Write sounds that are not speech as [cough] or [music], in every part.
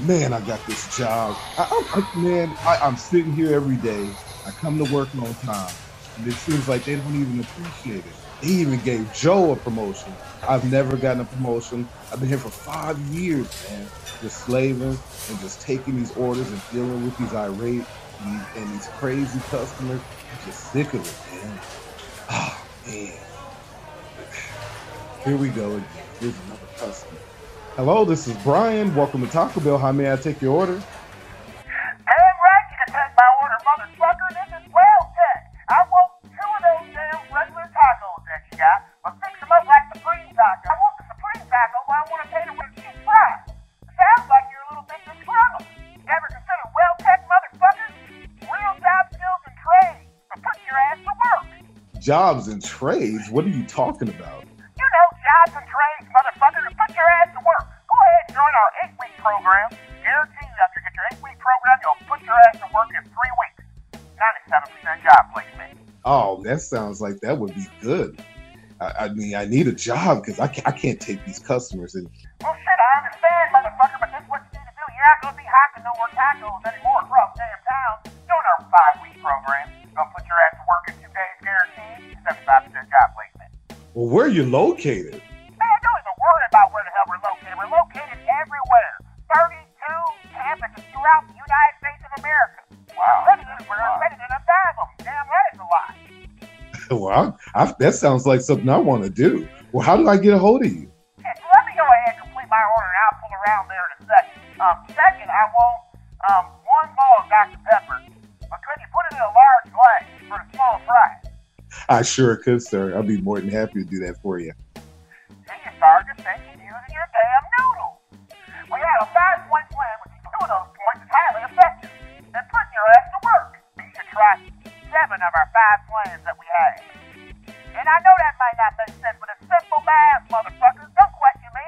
man, I got this job. I, I, man, I, I'm sitting here every day. I come to work on time, and it seems like they don't even appreciate it. He even gave Joe a promotion. I've never gotten a promotion. I've been here for five years, man, just slaving and just taking these orders and dealing with these irate and, and these crazy customers. I'm just sick of it, man. Oh, man. [sighs] Here we go again. Here's another customer. Hello, this is Brian. Welcome to Taco Bell. How may I take your order? Damn right you can take my order, motherfucker. This is well tech. I want two of those damn regular tacos that you got, but fix them up like Supreme Taco. I want the Supreme Taco, but I want to pay the with cheap fries. Sounds like you're a little bit disgruntled. Ever consider well tech, motherfucker? Real job skills and trades. Your ass to work. Jobs and trades? What are you talking about? Eight-week program. Guaranteed after you get your eight-week program, you'll put your ass to work in three weeks. 97% job placement. Oh, that sounds like that would be good. I, I mean, I need a job because I can't, I can't take these customers and Well, shit, I understand, motherfucker, but this is what you need to do. You're not gonna be hacking no more tacos anymore across damn town. Join our five-week program. Gonna put your ass to work in two days, guaranteed. 75% job placement. well, where are you located? 32 campuses throughout the United States of America. Wow. Ready to, we're ready to fathom. Damn right it's a lot. well, I, that sounds like something I want to do. Well, how do I get a hold of you? Shit, let me go ahead and complete my order and I'll pull around there in a second. Um, second, I want um, one ball of Dr. Pepper. But could you put it in a large glass for the small fries? I sure could, sir. I'll be more than happy to do that for you. See, you started thinking using of our five plans that we had. And I know that might not make sense, but it's simple math, motherfuckers. Don't question me.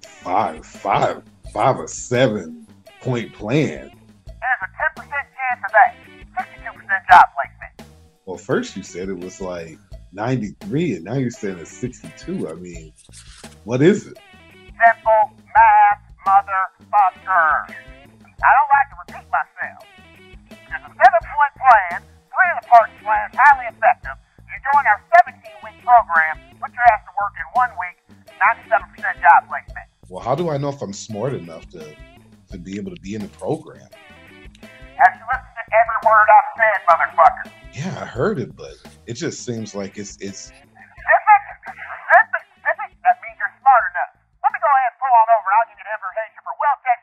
Five, five, five or seven point plan. There's a 10% chance of that. 62% job placement. Well, first you said it was like 93, and now you're saying it's 62. I mean, what is it? Simple math, motherfucker. One week, 97% job placement. Well, how do I know if I'm smart enough to to be able to be in the program? Have you listened to every word I've said, motherfucker? Yeah, I heard it, but it just seems like it's it's Listen, listen, listen. That means you're smart enough. Let me go ahead and pull on over and I'll give you the information for. Welltech,